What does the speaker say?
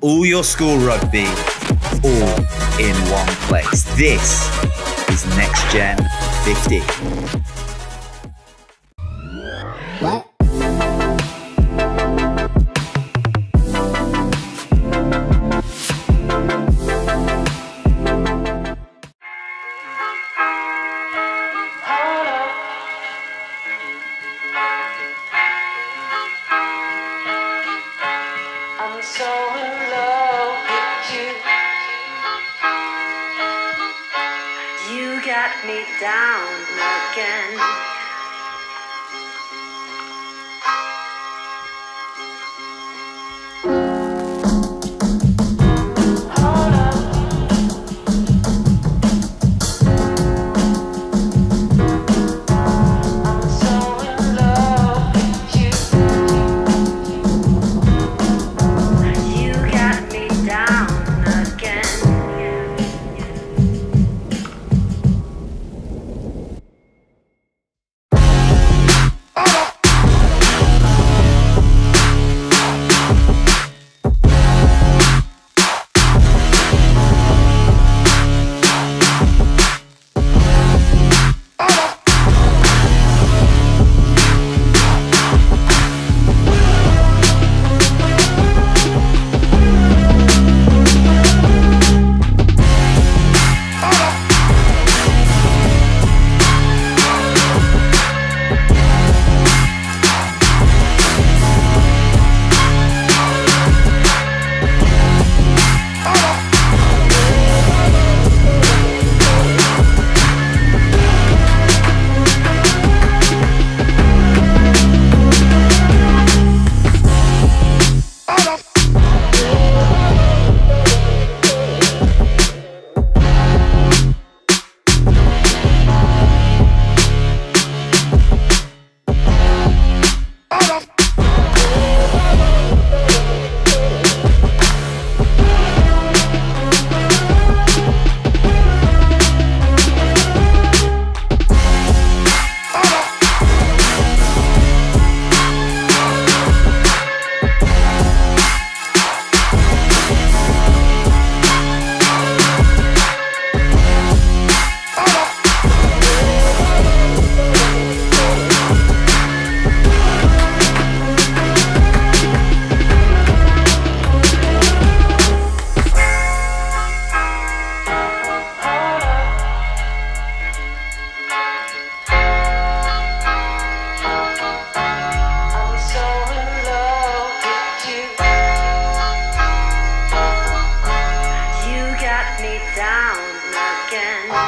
all your school rugby, all in one place. This is Next Gen 50. What? Got me down again. down again.